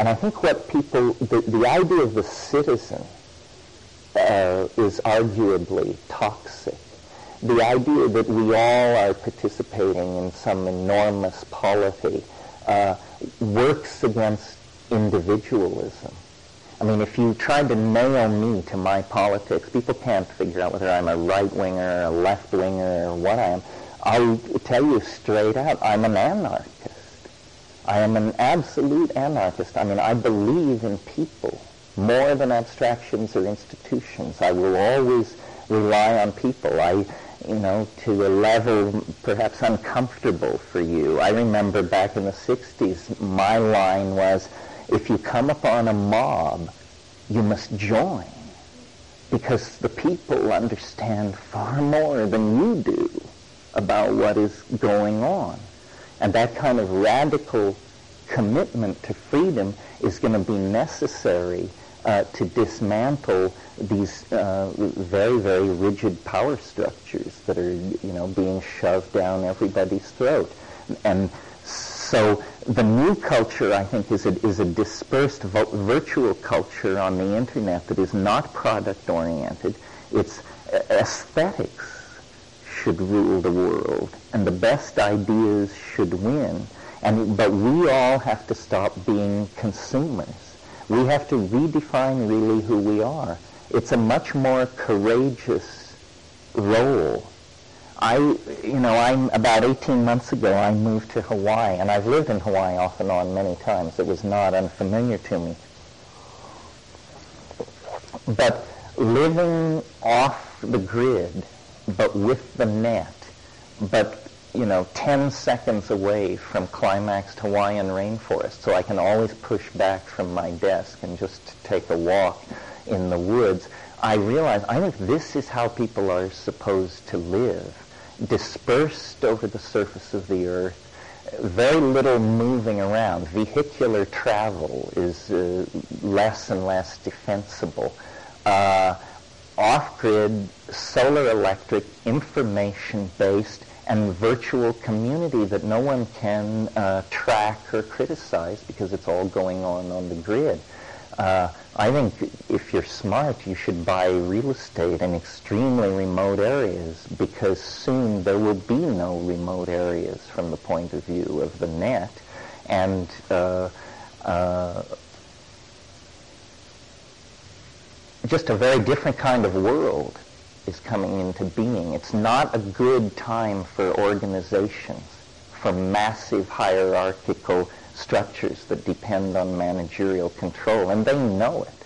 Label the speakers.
Speaker 1: And I think what people, the, the idea of the citizen uh, is arguably toxic. The idea that we all are participating in some enormous polity uh, works against individualism. I mean, if you tried to nail me to my politics, people can't figure out whether I'm a right-winger, a left-winger, or what I am. I'll tell you straight out, I'm an anarchist. I am an absolute anarchist. I mean, I believe in people more than abstractions or institutions. I will always rely on people. I, you know, to a level perhaps uncomfortable for you. I remember back in the 60s, my line was, if you come upon a mob, you must join because the people understand far more than you do about what is going on. And that kind of radical commitment to freedom is going to be necessary uh, to dismantle these uh, very, very rigid power structures that are, you know, being shoved down everybody's throat. And so the new culture, I think, is a, is a dispersed vo- virtual culture on the internet that is not product-oriented. It's uh, aesthetics should rule the world, and the best ideas should win. And, but we all have to stop being consumers. We have to redefine really who we are. It's a much more courageous role I, you know, I'm about 18 months ago, I moved to Hawaii, and I've lived in Hawaii off and on many times. It was not unfamiliar to me. But living off the grid, but with the net, but, you know, 10 seconds away from climaxed Hawaiian rainforest, so I can always push back from my desk and just take a walk in the woods, I realize I think this is how people are supposed to live dispersed over the surface of the earth, very little moving around. Vehicular travel is uh, less and less defensible. Uh, off-grid, solar electric, information-based, and virtual community that no one can uh, track or criticize because it's all going on on the grid. Uh, I think if you're smart, you should buy real estate in extremely remote areas because soon there will be no remote areas from the point of view of the net. And uh, uh, just a very different kind of world is coming into being. It's not a good time for organizations, for massive hierarchical structures that depend on managerial control, and they know it.